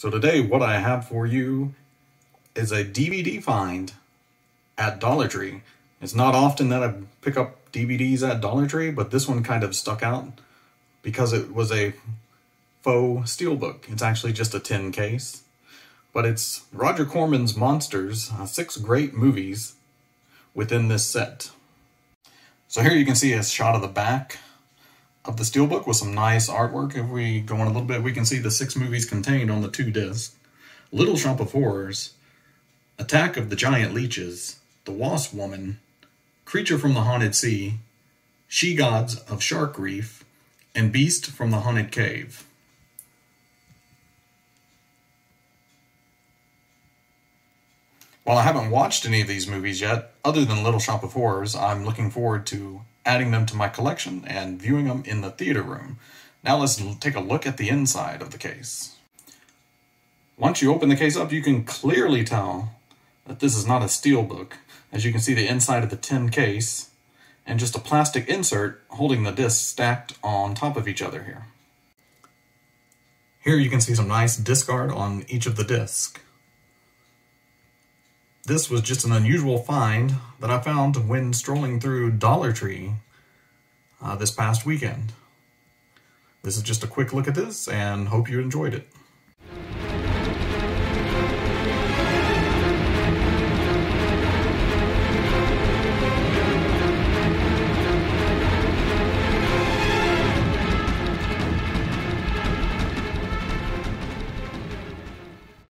So today what I have for you is a DVD find at Dollar Tree. It's not often that I pick up DVDs at Dollar Tree, but this one kind of stuck out because it was a faux steelbook. It's actually just a tin case, but it's Roger Corman's Monsters, uh, six great movies within this set. So here you can see a shot of the back of the steelbook with some nice artwork. If we go on a little bit, we can see the six movies contained on the two discs. Little Shop of Horrors, Attack of the Giant Leeches, The Wasp Woman, Creature from the Haunted Sea, She Gods of Shark Reef, and Beast from the Haunted Cave. While I haven't watched any of these movies yet, other than Little Shop of Horrors, I'm looking forward to adding them to my collection and viewing them in the theater room. Now let's take a look at the inside of the case. Once you open the case up, you can clearly tell that this is not a steel book, as you can see the inside of the tin case and just a plastic insert holding the discs stacked on top of each other here. Here you can see some nice disc art on each of the discs. This was just an unusual find that I found when strolling through Dollar Tree uh, this past weekend. This is just a quick look at this and hope you enjoyed it.